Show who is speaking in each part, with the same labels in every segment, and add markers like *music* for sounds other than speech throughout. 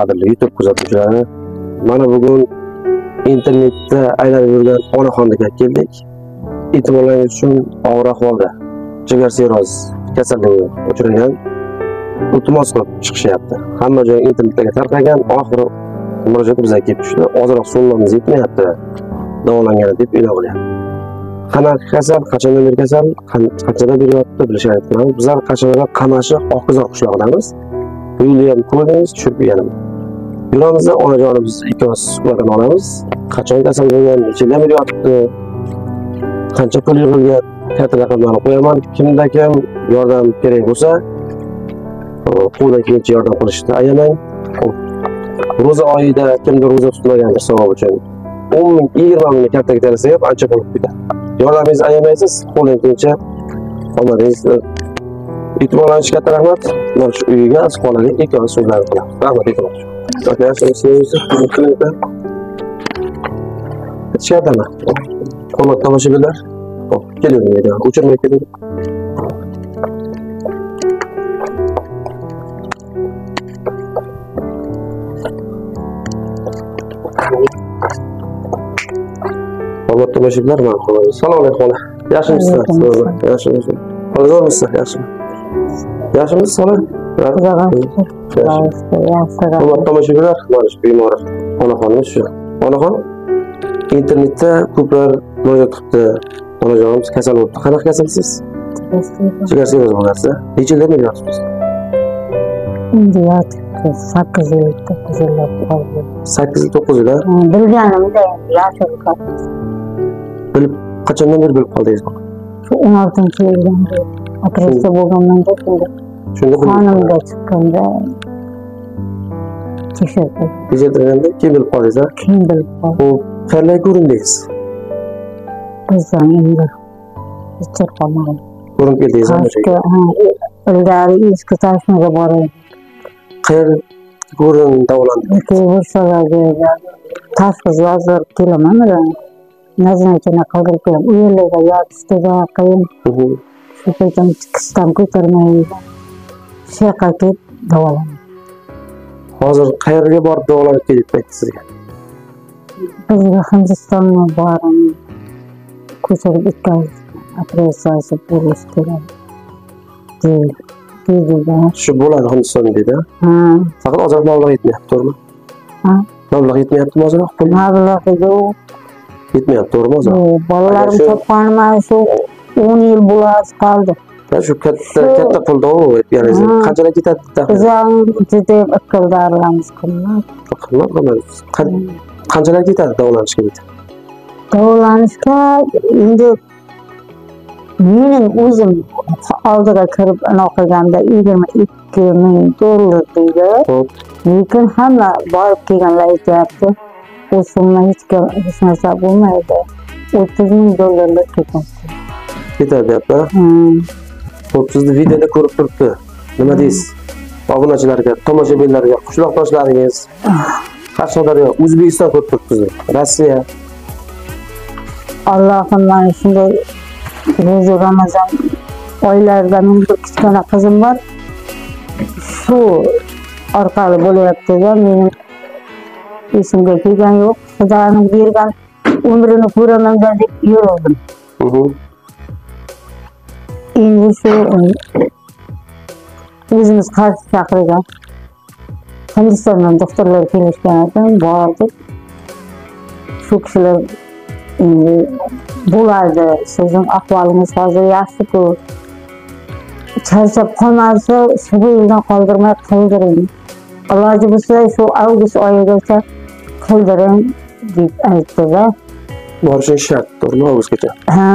Speaker 1: Qadrli YouTube kuzatuvchilari. Mana bugun internetda aylanib yurgan onaxonga keldik. E'tiborlaringiz uchun og'ir ahvolda jigar sirroz kasalligi uchragan iltimos qilib chiqishyapti. Hamma joy internetlarga tarqagan, oxiri murojaat bizga kelib tushdi. Ozroq summamiz yetmayapti. davolangani deb e'lon qilyapti. qanaqa kasal qachondan beri kasal qanchadan beryapti bilishyapti bizlar qashqadaryo qamashi oqizor qishlog'idamiz yo'lni ham ko'rdingiz tushirib yana yuramizda onajonimiz ikkovimiz suhbatini olamiz. Qachon kasal bo'lgan necha yildan beri yotibdi qancha pul yig'ilgan katta raqamlarni qo'yaman kimda kim yordam kerak bo'lsa qo'ldan kelgancha yordam qilishni ayamang ro'za oyida kimdir ro'za tutmagandir savob uchun o'n ming yigirma ming kartaga tersa ham ancha bo'lib ketadi yordamingizni ayamaysiz qo'ldan kelgancha omadingizni e, e'tiborlaringiz katta rahmat. Mana shu uyiga xolaning ikkovimiz so'zlarni qilamiz rahmat e'tibor ichkaridami hurmatli tomoshabinlar hop keling o'chirmay keling hurmatli tomoshabinlar mana assalomu alaykum xola yaxshimisizlar yaxshimisiz xola zo'rmisiz yaxshimi yaxshimisiz xola hurmatli tomoshabinlar mana shu bemor onaxonimiz shu? Onaxon internetda ko'plar murojaat qilibdi. Onajonimiz kasal bo'libdi. Qanaqa kasalsiz jigar sirroz bo'lyapsiz necha yildan beri yotibsiz?
Speaker 2: Endi yotibdi. Sakkiz yil to'qqiz yil qoldi
Speaker 1: sakkiz yil to'qqiz yil
Speaker 2: bilganimda
Speaker 1: bilib qachondan beri bilib qoldingiz?
Speaker 2: Shu o'n oltinchi yildan beri. Operatsiya Şimdi Hanım
Speaker 1: da
Speaker 2: çıkkanda teşekkür. Bize
Speaker 1: dayandı. Kim bil pariza? Kim
Speaker 2: bil pariza? O
Speaker 1: ferlay göründeyiz. Kızdan
Speaker 2: indir. İçer kalmalı. Görün
Speaker 1: geldiyiz. Aşkı,
Speaker 2: şey- ha, ildari iş kıtaşını
Speaker 1: da bari. Kıyar
Speaker 2: görün dağlandı. İki vursalar geldi. Taş kızlar zor kilim ama da. Nazın içine kaldır kilim. Uyuyla da yatıştı da kıyım. Şu kıyım çıkıştan kurtarmayı. Yoqqa kelib davoladim
Speaker 1: hozir qayerga borib davolanib kelyapti aytdi sizga?
Speaker 2: Bizga hindistonga borim ko'chirib o'tkazib operatsiyasi bo'lishi kerak deydi
Speaker 1: shu bo'ladi hindistonda deydi
Speaker 2: ha?
Speaker 1: Faqat ozroq mablag' yetmayapti to'g'rimi?
Speaker 2: Ha.
Speaker 1: Mablag' yetmayaptimi ozroq pul
Speaker 2: mablag'i yo'q
Speaker 1: yetmayapti to'g'rimi ozroq?
Speaker 2: Bolalarim topganim shu o'n yil bo'ladi qoldi
Speaker 1: Ha, shu katta katta pulda u aytganingiz
Speaker 2: Ha.
Speaker 1: qanchalar ketadi taxminan
Speaker 2: bizam juda iqtidorlarimiz qimmat
Speaker 1: qimmat qimmat Qan- qanchalar ketadi davolanishga deydi
Speaker 2: davolanishga endi mening o'zim oldiga kirib anaqa qilganda yigirma ikki ming dollar deydi lekin hamma borib kelganlar aytyapti u summa hech kim hech narsa bo'lmaydi o'ttiz ming dollarlar ketyapti
Speaker 1: ketadi deyapti. Xo'p, sizni videoda ko'rib turibdi. Nima deysiz? Obunachilarga tomoshabinlarga qishloqdoshlaringiz qashqadaryo o'zbekiston ko'rib turibdi. Sizni rossiya.
Speaker 2: Allohim mana shunday ro'za ramazon oylarida mening bir kichkina qizim bor. Shu orqali bo'lyaptida mening esimga kelgani yo'q. Xudoning bergan umrini ko'ramandan deb yuruvdim
Speaker 1: Mhm.
Speaker 2: Endi shu o'zimiz qarshi chaqirgan hindistondan doktorlar kelishgan ekan bordik. Shu kishilar endi bo'ladi sizni ahvolingiz hozir yaxshiku. Charchab qolmasa shu yildan qoldirmay qoldiring. Iloji bo'lsa shu avgust oyigacha qoldiring deb aytdida.
Speaker 1: Borishing shart to'g'rimi avgustgacha?
Speaker 2: Ha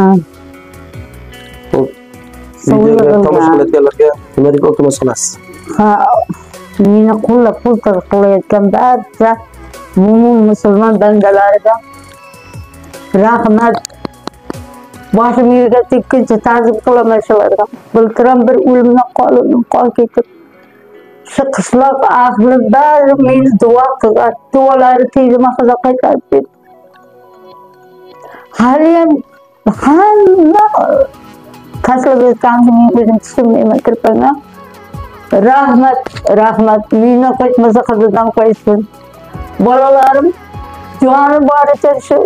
Speaker 1: videoga tomosha qilayotganlarga nima deb iltimos qilasiz?
Speaker 2: Ha meni qo'llab quvvat qilayotgan barcha mo'min musulmon bandalariga rahmat. Boshim yerga tekkuncha ta'zim qilaman shularga. Biltiram bir o'limdan qoldim qol ketib shu qishloq ahli bari meni duo qilgan duolari haqida qaytarib berdi haliyam hamma tashlab o'tganini men o'zim tushunmayman kirpanga rahmat rahmat. Meni qo'ytmasa qizidan qo'ysin. Bolalarim joni boricha shu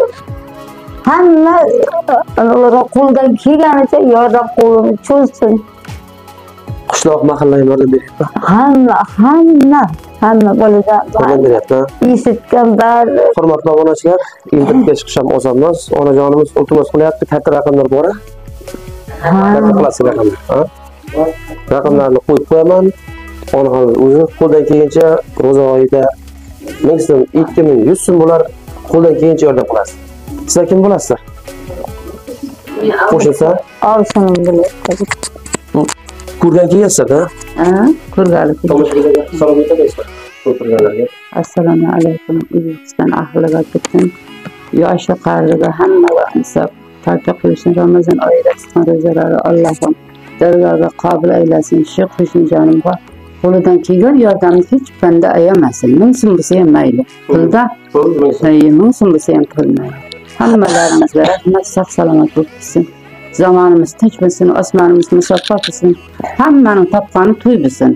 Speaker 2: hamma qo'ldan kelganicha yordam qo'lini cho'zsin.
Speaker 1: Qishloq mahallaga yordam beryapti.
Speaker 2: Hamma hamma hamma boladan
Speaker 1: yordam beryapti
Speaker 2: eshitgan bari
Speaker 1: hurmatli obunachilar internet chiqish ham oson emas onajonimiz iltimos qilyapti katta raqamlar bor a? katta qilasiz raqamlar? Ha? raqamlarni qo'yib qo'yaman. Onaxon o'zi qo'ldan kelgancha ro'za oyida ming so'm ikki ming yuz so'm bo'lar. Qo'ldan kelgancha yordam qilasiz. Sizlar kim bo'lasizlar? Qo'shilsa?
Speaker 2: Bilyapti
Speaker 1: ko'rgan kelgansizlarda?
Speaker 2: Ko'rgalik
Speaker 1: tomoshabinlarga salom aytamaysizlar o'tirganlarga
Speaker 2: assalomu alaykum. O'zbekiston ahliga butun yoshi qariga hammaga insof torta qilishni ramazon oyida tutgan ro'zalari allohim dargohiga qobil aylasin shu qo'shnijonimga qo'lidan kelgan yordamni hech banda ayamasin ming so'm bo'lsa ham mayli pulda ming so'm bo'lsa ham pul mayli hammalaringizga rahmat sog' salomat bo'lib bo'lsin zamonimiz tinch bo'lsin osmonimiz musaffo bo'lsin hammaning topgani to'y bo'lsin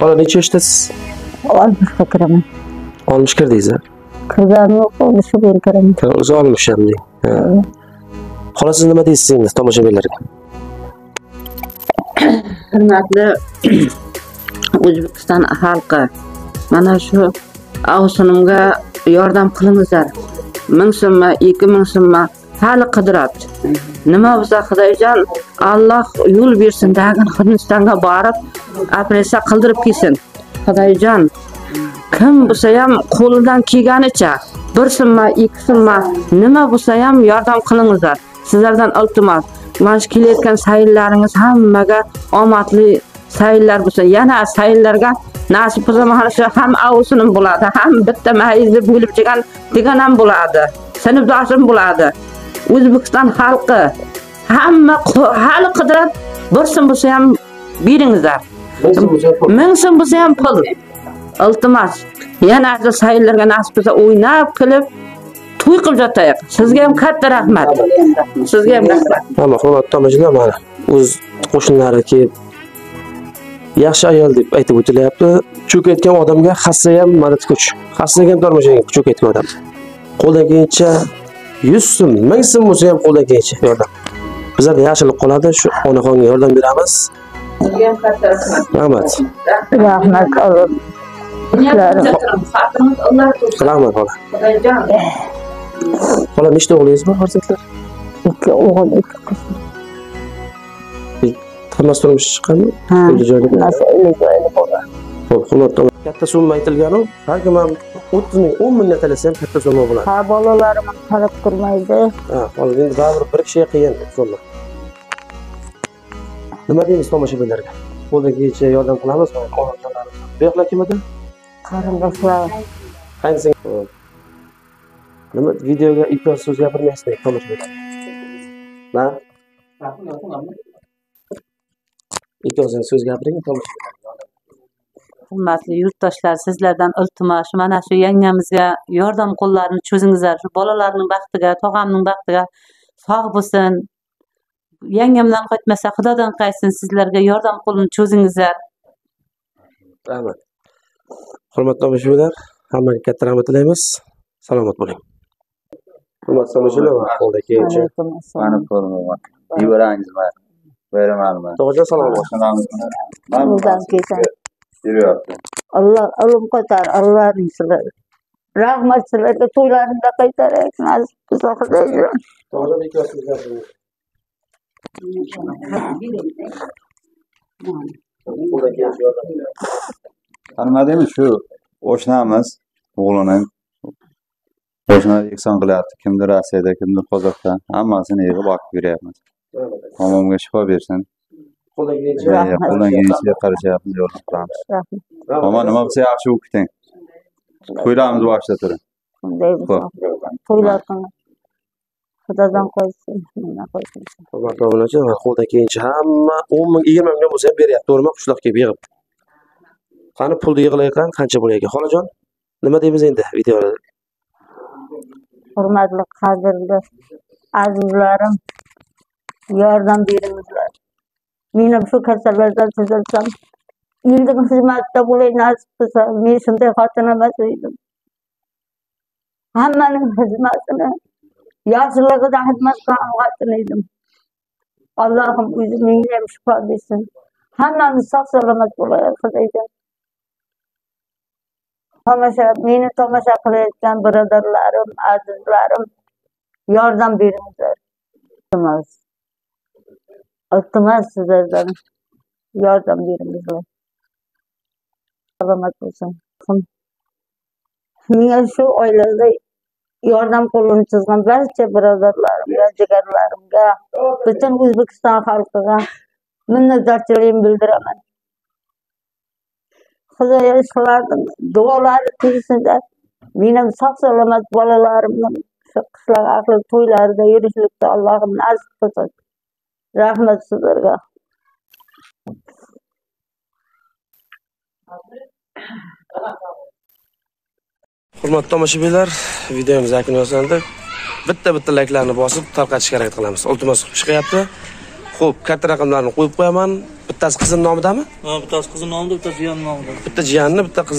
Speaker 1: bola necha yoshdasiz
Speaker 2: oltmishga kiraman
Speaker 1: oltmish kirdingiz a?
Speaker 2: kirganim yo'q shu yerga kiraman
Speaker 1: o'zi oltmish ham deng. Xola siz nima deysiz? Endi tomoshabinlarga *coughs*
Speaker 3: hurmatli *coughs* o'zbekiston xalqi mana shu ovsinimga yordam qilingizlar. Ming so'mmi ikki ming so'mmi hali qidiryapti nima bo'lsa xudoyjon alloh yo'l bersin dagin hindistonga borib operatsiya qildirib kelsin. Xudoyjon kim bo'lsa ham qo'lidan kelganicha bir so'mma ikki so'mma nima bo'lsa ham yordam qilingizlar. Sizlardan iltimos mana shu kelayotgan sayllaringiz hammaga omadli sayillar bo'lsa yana sayillarga nasib bo'lsa mana shu ham avusinim bo'ladi ham bitta mayizni bo'lib chiqqan degan ham bo'ladi sinfdoshim bo'ladi o'zbekiston xalqi hamma hali qidirib bir so'm bo'lsa ham beringizlar. Ming so'm bo'lsa ham pul. Iltimos yana shu sayillarga nasib bo'lsa o'ynab kulib to'y qilib jotaylik sizga ham katta rahmat. Sizga ham rahmat.
Speaker 1: Hamma hurmatli tomoshabinlar mana o'z qo'shnilari kelib yaxshi ayol deb aytib o'tilyapti. Cho'kayotgan odamga hassa ham madad kuch hassaga ham tomoshabin cho'kayotgan odam. Qo'ldan kelgancha yuz so'm ming so'm bo'lsa ham qo'ldan kelgancha yordam. Bizlarda yaxshilik qoladi shu onaxonga yordam beramiz.
Speaker 3: Sizga ham katta rahmat.
Speaker 2: Rahmat. Ishlarim
Speaker 1: rahmat. Xola xola nechta o'g'lingiz bor farzandlar?
Speaker 2: Ikki o'g'il ikki qiz.
Speaker 1: Hammasi turmush chiqqanmi
Speaker 2: ha.
Speaker 1: Uyli joyda
Speaker 2: masala joyli bo'ldi
Speaker 1: Xo'p, onalar, katta summa aytilganu har kim ham o'ttiz ming o'n mingga talasa ham katta summa bo'ladi.
Speaker 2: Ha bolalarim qarab turmaydi
Speaker 1: ha hozir endi baribir bir kishiga qiyin summa nima deymiz tomoshabinlarga? Qo'ldan kelgancha yordam qilamiz bu yoqlar kim edi?
Speaker 2: Qarindoshlar.
Speaker 1: Qaynisi Xo'p. Nima videoga ikki oz so'z gapirmaysiz tomoshabinlar ha ikki oz so'z gapiring
Speaker 4: hurmatli yurtdoshlar sizlardan iltimos. Mana shu yangamizga yordam qo'llarini cho'zingizlar. Shu bolalarning baxtiga tog'amning baxtiga sog' bo'lsin. Yangamdan qaytmasa xudodan qaytsin sizlarga yordam qo'lini cho'zingizlar.
Speaker 1: Rahmat. Hurmatli tomoshabinlar hammaga katta rahmat tilaymiz. Salomat bo'ling hurmatli tomoshabinlar qo'lda kelgancha
Speaker 2: alaykum assalom
Speaker 5: Mani ko'rmayman. Yuborangiz man. Beramanman.
Speaker 1: to'g'ridan salom
Speaker 2: Qo'ldan kelsa
Speaker 5: Yuryapti.
Speaker 2: alloh ilm ko'tar allohning sizlar rahmat sizlarga to'ylaringda qaytarak nasib qilsa xudoyo
Speaker 5: qo'shnilar yekson qilyapti. Kimdir Rossiyada, kimdir Qozog'iston. Hammasini yig'ib olib beryapmiz. Momomga shifo bersin.
Speaker 1: qo'ldan kelgancha
Speaker 5: qarashyapmiz, yordam qilamiz.
Speaker 2: rahmat
Speaker 5: Momo nima bo'lsa yaxshi bo'lib keting. To'ylarimizni boshlab turing.
Speaker 2: to'ylar xudodan qo'ysin
Speaker 1: qo'ldan kelgancha hamma o'n ming yigirma million bo'lsa ham beryapti to'g'rimi qishloqqa kelib yig'ib qani pulni yig'layotgan qancha bo'layotgan xolajon nima deymiz endi videoda
Speaker 2: hurmatli qadrli azizlarim yordam beringizlar meni shu kasallardan tuzalsam yilning xizmatida bo'lay nasib qilsa men shunday xotin emas edim hammaning xizmatini yaxshiligida xizmat qilgan xotin edim allohim o'zi menga ham shifo bersin hammamiz sog' salomat bo'laylik xudojon tomosha meni tomosha qilayotgan birodarlarim azizlarim yordam beringlar iltimos. Iltimos sizlardan yordam beringlar salomat bo'lsin. Menga shu oilada yordam qo'lini cho'zgan barcha birodarlarimga jigarlarimga butun o'zbekiston xalqiga minnatdorchiligimni bildiraman. Xudoyo shularni duolari tegsinlar mening sog' salomat bolalarimni shu qishloq ahli to'ylarida yurishlikda allohim nasib qilsin rahmat sizlarga.
Speaker 1: Hurmatli tomoshabinlar videomiz yakunlanadi bitta bitta layklarni bosib tarqatishga harakat qilamiz. Iltimos chiqyapti ho'p katta raqamlarni qo'yib qo'yaman. Bittasi qizim nomidami?
Speaker 6: Ha, bittasi qizni nomida, bittasi jiyan nomida.
Speaker 1: bitta jiyanni bitta qiz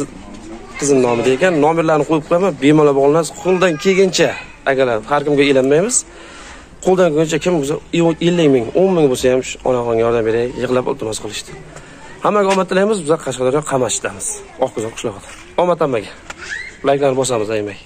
Speaker 1: qizim nomida ekan. Nomerlarni qo'yib qo'yaman. Bemalol bog'lanasiz qo'ldan kelguncha agar har kimga elanmaymiz. Qo'ldan kelguncha kim bo'lsa ellik ming o'n ming bo'lsa ham onaxonga yordam beraylik yig'lab iltimos qilishdi hammaga omad tilaymiz. Biz qashqadaryo qamashdamiz oqko'zak qishlog'ida omad hammaga layklarni bosamiz ayamay